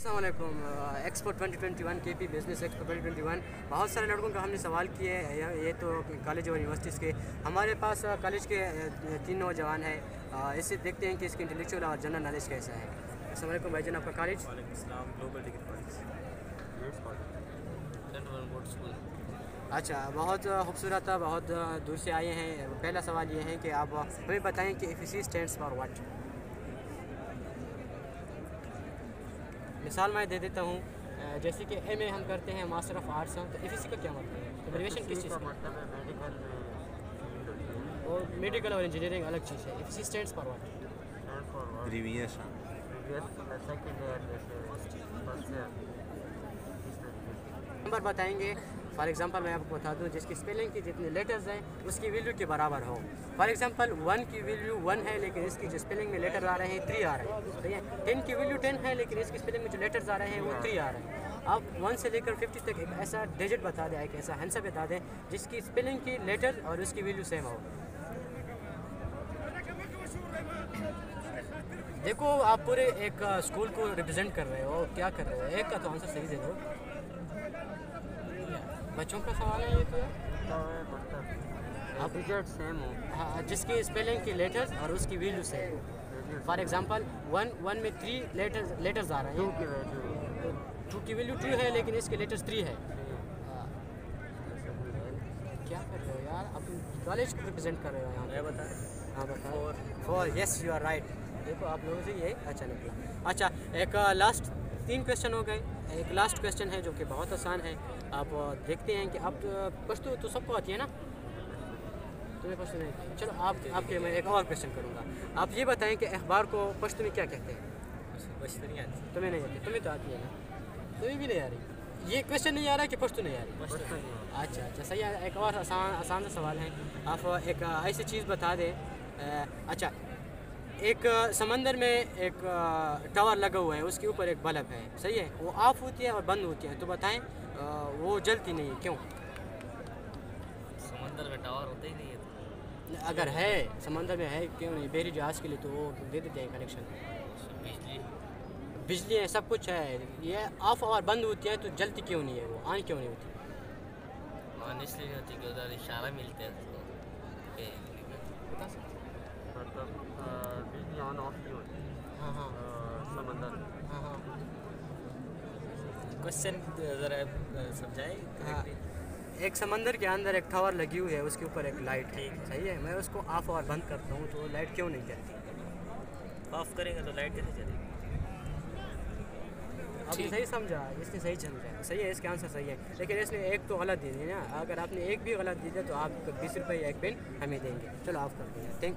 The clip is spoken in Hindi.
असलम एक्सपो 2021 के पी बिज़नेस एक्सपो 2021 बहुत सारे लड़कों का हमने सवाल किए हैं। ये तो कॉलेज और यूनिवर्सिटीज़ के। हमारे पास कॉलेज के तीन नौजवान हैं। इससे देखते हैं कि इसकी इंटेलेक्चुअल और जनरल नॉलेज कैसा है। असल भाई जन आपका कॉलेज ग्लोबल डिग्री कॉलेज अच्छा बहुत खूबसूरत है बहुत दूर से आए हैं। पहला सवाल ये है कि आप हमें बताएँ कि एफ़ स्टैंड फॉर व्हाट मिसाल मैं दे देता हूँ जैसे कि एमए हम करते हैं मास्टर ऑफ़ आर्ट्स हम तो एफसी का क्या मतलब है? तो ग्रेजुएशन किस चीज़ का? मतलब है मेडिकल और मेडिकल और इंजीनियरिंग अलग चीज़ है। F C stand for what number बताएँगे फॉर एग्जांपल मैं आपको बता दूँ, जिसकी स्पेलिंग की जितने लेटर्स हैं, उसकी वैल्यू के बराबर हो। फॉर एग्जांपल वन की वैल्यू वन है, लेकिन इसकी जो स्पेलिंग में लेटर आ रहे हैं थ्री आ रहे हैं। है? टेन की वैल्यू टेन है, लेकिन इसकी स्पेलिंग में जो लेटर्स आ रहे हैं, वो थ्री आ रहे हैं। आप वन से लेकर फिफ्टी तक एक ऐसा डिजिट बता दें, एक ऐसा आंसर बता दें, जिसकी स्पेलिंग की लेटर और उसकी वैल्यू सेम हो। देखो, आप पूरे एक स्कूल को रिप्रेजेंट कर रहे हो। क्या कर रहे हो? एक का तो आंसर सही दे दो। बच्चों का सवाल है ये तो? आप डिजिट सेम हो। हाँ जिसकी स्पेलिंग की लेटर्स और उसकी value same for example one one में थ्री लेटर्स लेटर्स आ रहे हैं। टू की वैल्यू टू है। लेकिन इसके लेटर्स थ्री है। हाँ, क्या कर रहे हो यार? आप कॉलेज को रिप्रेजेंट कर रहे हो यहाँ मैं बता हाँ बताओ four yes you are right देखो आप लोगों से ये अच्छा निकला। अच्छा एक लास्ट तीन क्वेश्चन हो गए। एक लास्ट क्वेश्चन है जो कि बहुत आसान है। आप देखते हैं कि आप पश्तो तो सबको आती है ना? तुम्हें पश्तो नहीं चलो आप आपके मैं एक और क्वेश्चन करूँगा। आप ये बताएँ कि अखबार को पश्तो में क्या कहते हैं? तो तुम्हें नहीं आती। तुम्हें तो आती है ना? तुम्हें भी नहीं आ रही। ये क्वेश्चन नहीं आ रहा कि पश्तो नहीं आ रही? अच्छा अच्छा सही है। एक और आसान आसान सा सवाल है। आप एक ऐसी चीज़ बता दें। अच्छा एक समंदर में एक टावर लगा हुआ है उसके ऊपर एक बल्ब है। सही है? वो ऑफ़ होती है और बंद होती है। तो बताएँ वो जलती नहीं है क्यों? समंदर में टावर होता ही नहीं है अगर है समंदर में है क्यों नहीं? बेरी जहाज़ के लिए तो वो दे देते हैं कनेक्शन बिजली। बिजली है सब कुछ है। ये ऑफ़ और बंद होती है तो जलती क्यों नहीं है वो? ऑन क्यों नहीं होती? इसलिए होती कि उधर इशारा मिलते हैं तो पे- बता सकते मतलब बिजली ऑन ऑफ़ नहीं होती हाँ हाँ समंदर हाँ हाँ क्वेश्चन ज़रा समझाए हाँ। एक समंदर के अंदर एक टावर लगी हुई है उसके ऊपर एक लाइट है। सही है? मैं उसको ऑफ़ और बंद करता हूँ तो लाइट क्यों नहीं जलती ऑफ़ करेंगे तो लाइट कैसे चलेगी? आपने सही समझा इसने सही समझा। सही है इसका आंसर सही है। लेकिन इसने एक तो गलत दे दिया ना। अगर आपने एक भी गलत दे दिया तो आप बीस रुपये या एक पेन हमें देंगे। चलो आप कर दीजिए थैंक